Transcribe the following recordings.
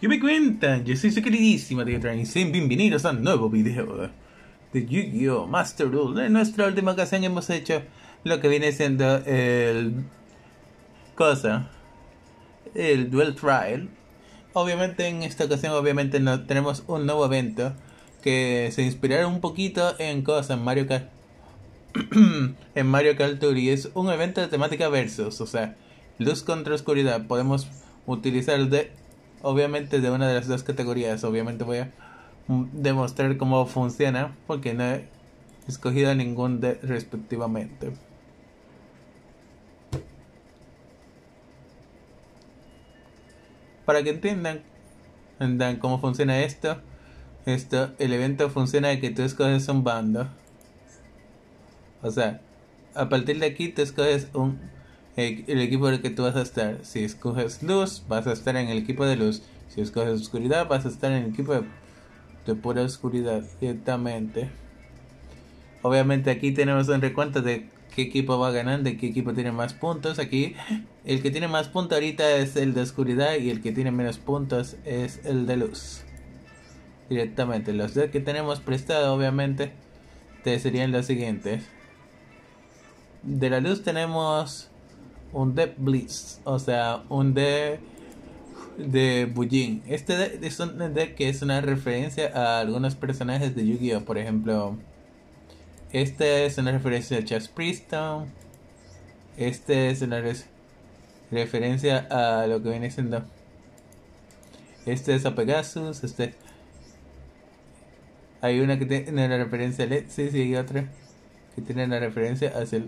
¿Qué me cuentan? Yo soy su queridísima de y bienvenidos a un nuevo video de Yu-Gi-Oh! Master Duel. En nuestra última ocasión hemos hecho lo que viene siendo el... cosa el Duel Trial. Obviamente en esta ocasión obviamente no, tenemos un nuevo evento que se inspiraron un poquito en cosas Mario Kart en Mario Kart Tour y es un evento de temática versus, o sea, luz contra oscuridad. Podemos utilizar de obviamente de una de las dos categorías. Obviamente voy a demostrar cómo funciona porque no he escogido ningún de respectivamente. Para que entiendan, entiendan cómo funciona esto, esto, el evento funciona de que tú escoges un bando. O sea, a partir de aquí tú escoges un el, equipo en el que tú vas a estar. Si escoges luz, vas a estar en el equipo de luz. Si escoges oscuridad, vas a estar en el equipo de, de pura oscuridad directamente. Obviamente aquí tenemos un recuento de qué equipo va ganando y qué equipo tiene más puntos. Aquí el que tiene más puntos ahorita es el de oscuridad y el que tiene menos puntos es el de luz. Directamente. Los dos que tenemos prestado obviamente te serían los siguientes. De la luz tenemos un de Blitz, o sea, un de de Bujin. Este deck es un deck que es una referencia a algunos personajes de Yu-Gi-Oh! Por ejemplo, este es una referencia a Chas Priston. Este es una referencia a lo que viene siendo. Este es a Pegasus. Este. Hay una que tiene una referencia a Lexis y hay otra que tiene una referencia a este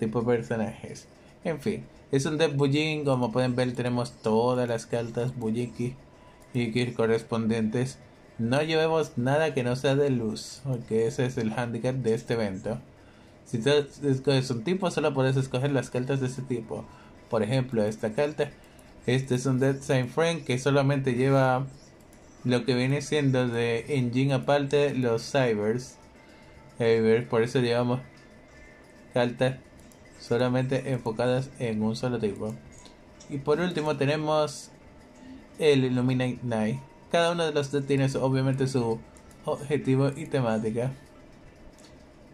tipo de personajes. En fin, es un deck Bujin, como pueden ver tenemos todas las cartas Bujiki y correspondientes. No llevemos nada que no sea de luz, porque ese es el handicap de este evento. Si tú escoges un tipo, solo puedes escoger las cartas de ese tipo. Por ejemplo, esta carta. Este es un Dead Sign Friend que solamente lleva lo que viene siendo de engine aparte los cybers. Por eso llevamos cartas solamente enfocadas en un solo tipo. Y por último tenemos el Illuminate Night. Cada uno de los dos tiene obviamente su objetivo y temática.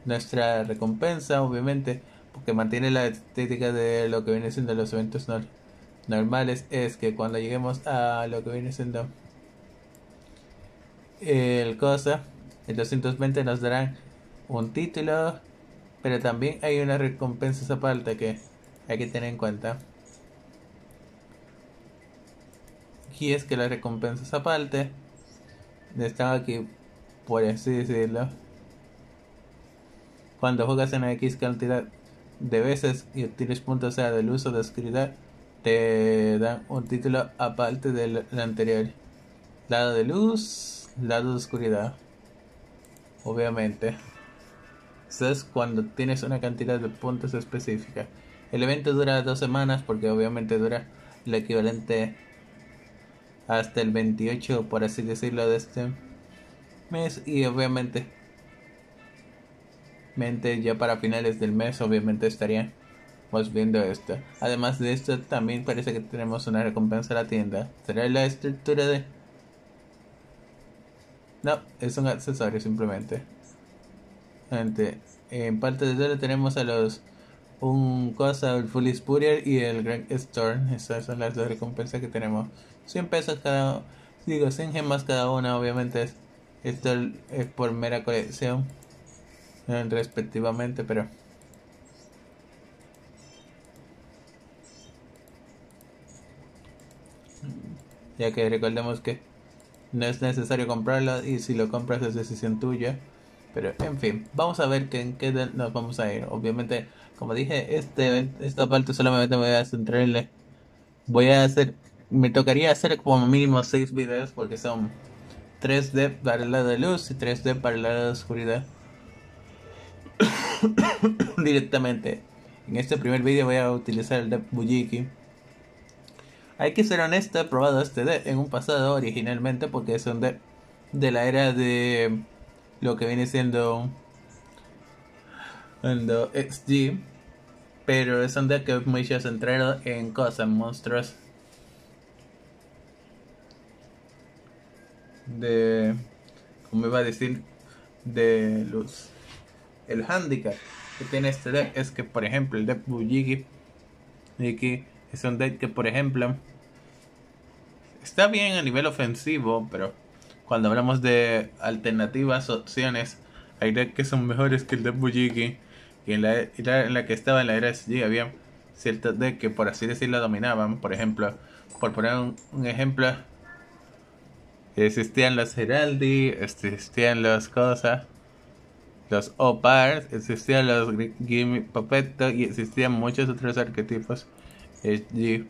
Nuestra recompensa, obviamente, porque mantiene la estética de lo que viene siendo los eventos normales, es que cuando lleguemos a lo que viene siendo el cosa, el 220 nos darán un título pero también hay una recompensa aparte que hay que tener en cuenta. Y es que las recompensas aparte están aquí, por así decirlo. Cuando juegas en X cantidad de veces y obtienes puntos sea del uso de oscuridad, te dan un título aparte del anterior. Lado de luz, lado de oscuridad. Obviamente cuando tienes una cantidad de puntos específica. El evento dura dos semanas porque obviamente dura el equivalente hasta el 28, por así decirlo, de este mes. Y obviamente, ya para finales del mes, obviamente estaríamos viendo esto. Además de esto, también parece que tenemos una recompensa a la tienda. ¿Será la estructura de.? No, es un accesorio simplemente en parte de todo tenemos a los un cosa, el Fully Spurrier y el Grand Store. Esas son las dos recompensas que tenemos. 100 pesos cada digo 100 gemas cada una, obviamente es, esto es por mera colección eh, respectivamente, pero ya que recordemos que no es necesario comprarlo y si lo compras es decisión tuya. Pero en fin, vamos a ver que, en qué nos vamos a ir. Obviamente, como dije, este esta parte solamente voy a centrarle. Voy a hacer, me tocaría hacer como mínimo 6 videos porque son 3D para el lado de luz y 3D para el lado de oscuridad. Directamente. En este primer video voy a utilizar el de Bujiki. Hay que ser honesto, he probado este deck en un pasado originalmente porque es un deck de la era de lo que viene siendo siendo XG pero es un deck que es muy centrado en cosas monstruos. De como iba a decir de los el handicap que tiene este deck es que por ejemplo el deck Bujigi aquí es un deck que por ejemplo está bien a nivel ofensivo pero cuando hablamos de alternativas opciones hay que son mejores que el deck Bujigi y en la era en la que estaba en la era SG había ciertos decks que por así decirlo dominaban. Por ejemplo por poner un, ejemplo existían los Heraldi existían las cosas los Opars, existían los Gimme Papetto y existían muchos otros arquetipos G,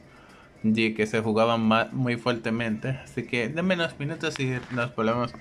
G que se jugaban muy fuertemente. Así que denme unos minutos y nos volvemos